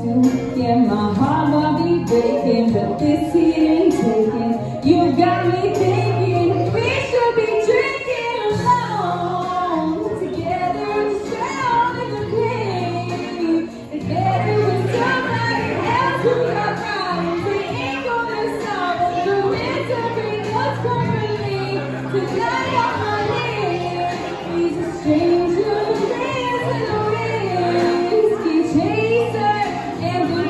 too. Yeah, my heart will be breaking, but this here ain't taking. You got me thinking.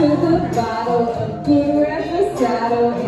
to the bottle, of beer at the saddle.